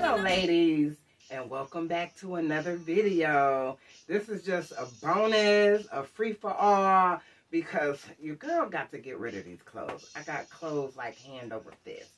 Hello ladies and welcome back to another video. This is just a bonus, a free for all because your girl got to get rid of these clothes. I got clothes like hand over fist.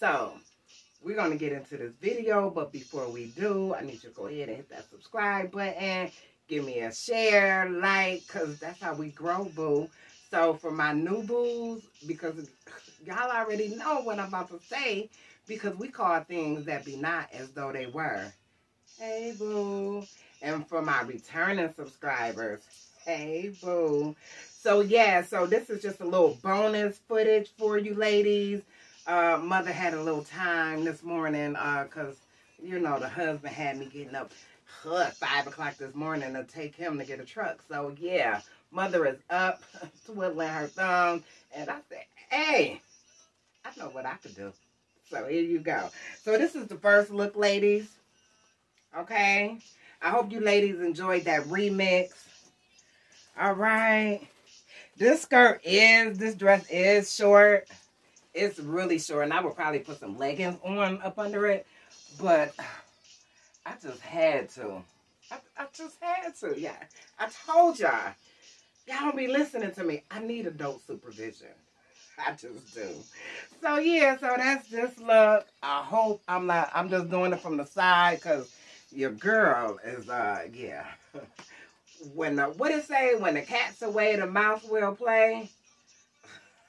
So we're going to get into this video but before we do I need you to go ahead and hit that subscribe button. Give me a share, like, because that's how we grow, boo. So for my new boos, because y'all already know what I'm about to say, because we call things that be not as though they were. Hey, boo. And for my returning subscribers, hey, boo. So, yeah, so this is just a little bonus footage for you ladies. Uh, mother had a little time this morning because, uh, you know, the husband had me getting up uh, 5 o'clock this morning to take him to get a truck. So, yeah, mother is up, twiddling her thumb. And I said, hey, I know what I could do. So here you go. So this is the first look, ladies. Okay. I hope you ladies enjoyed that remix. All right. This skirt is, this dress is short. It's really short. And I would probably put some leggings on up under it. But I just had to. I, I just had to. Yeah. I told y'all. Y'all don't be listening to me. I need adult supervision. I just do. So yeah, so that's this look. I hope I'm not, I'm just doing it from the side because your girl is, uh, yeah. when, the, what it say? When the cat's away, the mouse will play.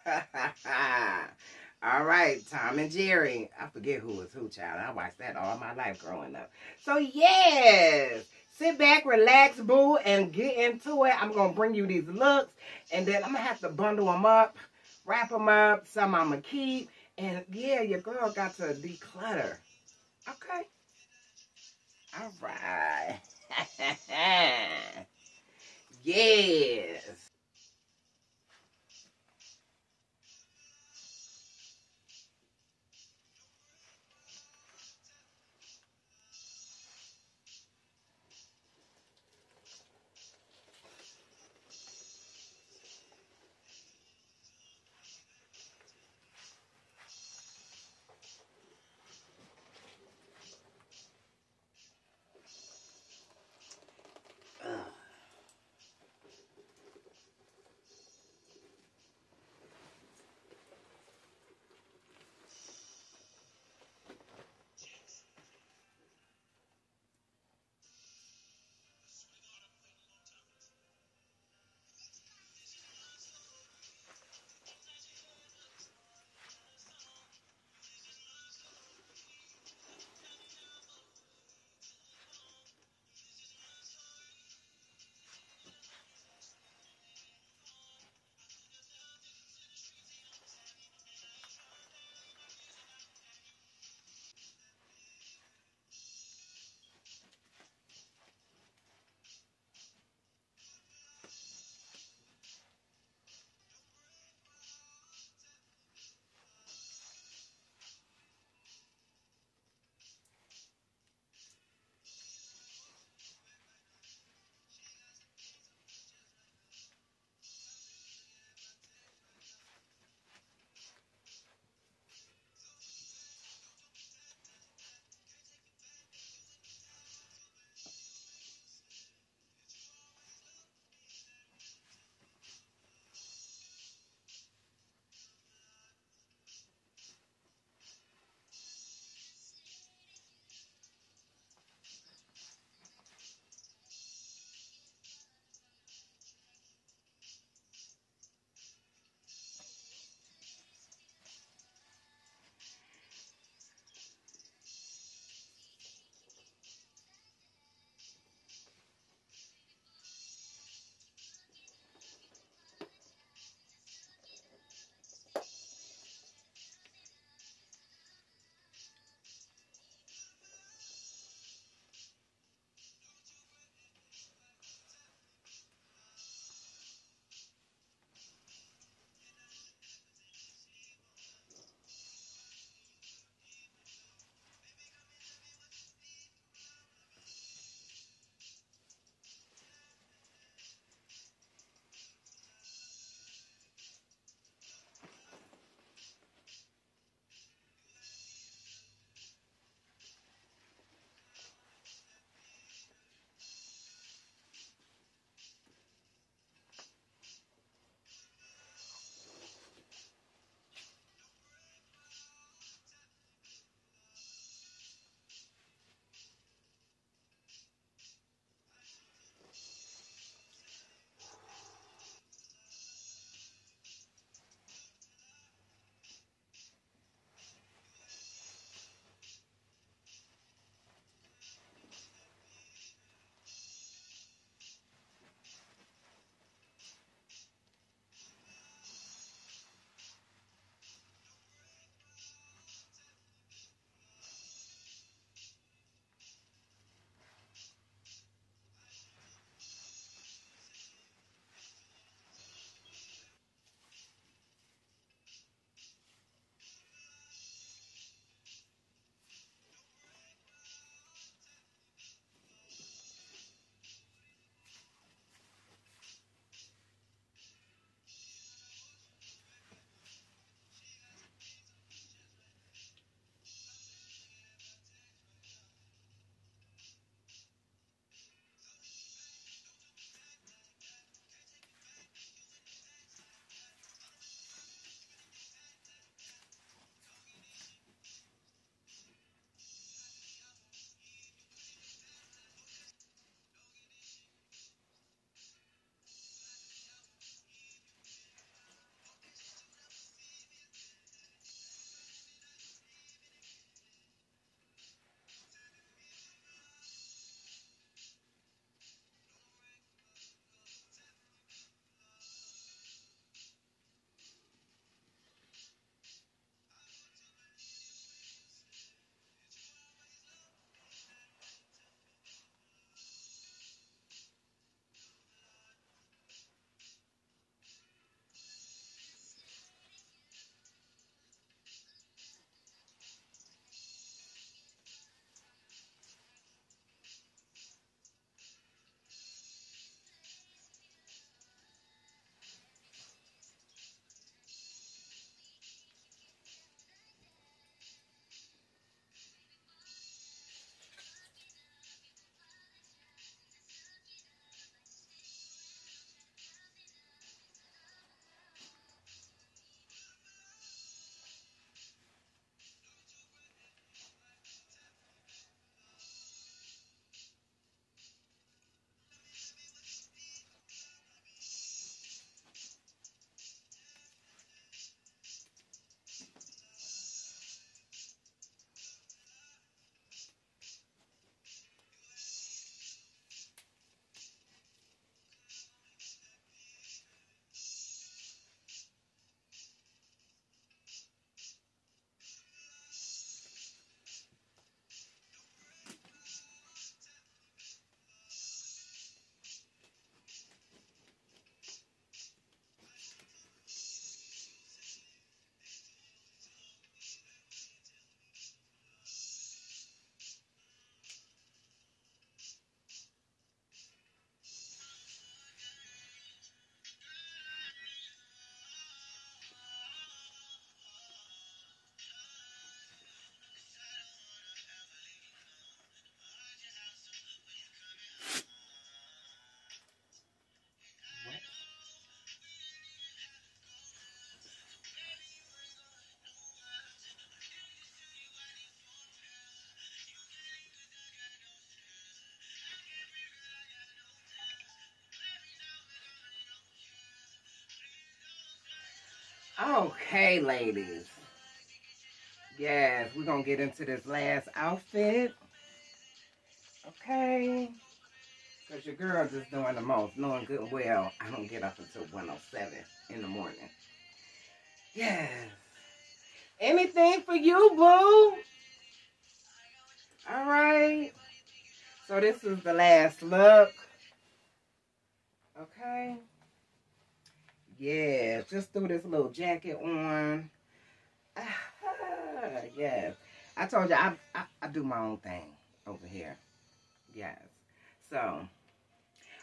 all right, Tom and Jerry. I forget who was who, child. I watched that all my life growing up. So yes, sit back, relax, boo, and get into it. I'm going to bring you these looks, and then I'm to have to bundle them up wrap them up. Some I'm going to keep. And yeah, your girl got to declutter. Okay. All right. yes. Okay, ladies. Yes, we're going to get into this last outfit. Okay. Because your girl just doing the most, knowing good and well I don't get up until 107 in the morning. Yes. Anything for you, boo? All right. So this is the last look. Okay. Yeah, just threw this little jacket on. Ah, yes. I told you I, I, I do my own thing over here. Yes. So,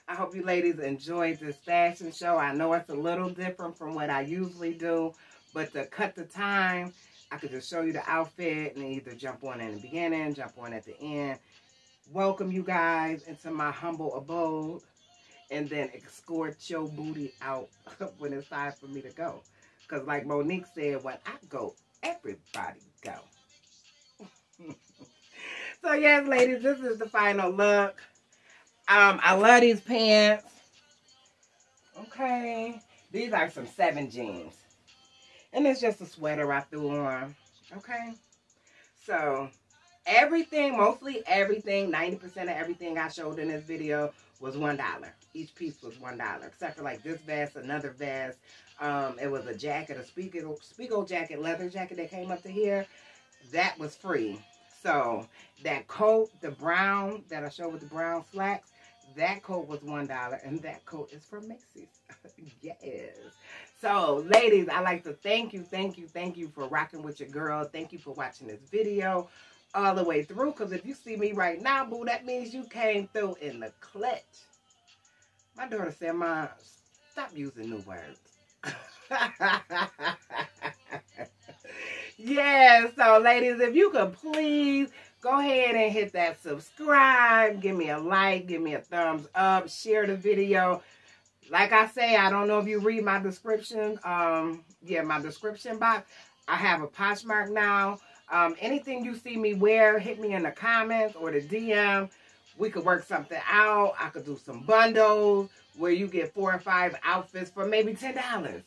I hope you ladies enjoyed this fashion show. I know it's a little different from what I usually do, but to cut the time, I could just show you the outfit and either jump on in the beginning, jump on at the end. Welcome you guys into my humble abode and then escort your booty out when it's time for me to go. Because like Monique said, when I go, everybody go. so yes, ladies, this is the final look. Um, I love these pants. Okay. These are some 7 jeans. And it's just a sweater I threw on. Okay. So, everything, mostly everything, 90% of everything I showed in this video was $1. Each piece was $1. Except for like this vest, another vest. Um, it was a jacket, a Speedo jacket, leather jacket that came up to here. That was free. So, that coat, the brown that I showed with the brown slacks, that coat was $1 and that coat is from Macy's. yes. So, ladies, I like to thank you, thank you, thank you for rocking with your girl. Thank you for watching this video all the way through. Because if you see me right now, boo, that means you came through in the clutch. My daughter said, Mom, stop using new words. yeah, so ladies, if you could please go ahead and hit that subscribe. Give me a like. Give me a thumbs up. Share the video. Like I say, I don't know if you read my description. Um, yeah, my description box. I have a Poshmark now. Um, anything you see me wear, hit me in the comments or the DM. We could work something out. I could do some bundles where you get four or five outfits for maybe $10.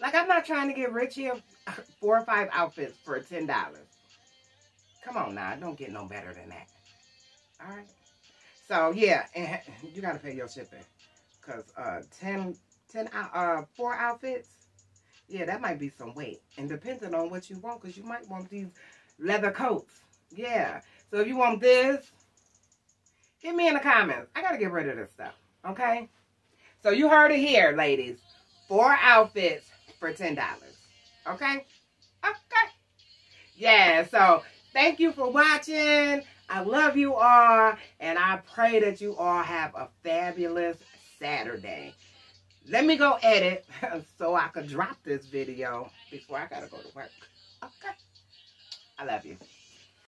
Like, I'm not trying to get rich here. Four or five outfits for $10. Come on now, don't get no better than that. All right. So yeah, and you gotta pay your shipping, cause uh, 10, 10 uh, four outfits. Yeah, that might be some weight, and depending on what you want, cause you might want these leather coats. Yeah. So if you want this, hit me in the comments. I gotta get rid of this stuff. Okay. So you heard it here, ladies. Four outfits for ten dollars. Okay. Okay. Yeah. So Thank you for watching. I love you all. And I pray that you all have a fabulous Saturday. Let me go edit so I can drop this video before I got to go to work. Okay. I love you.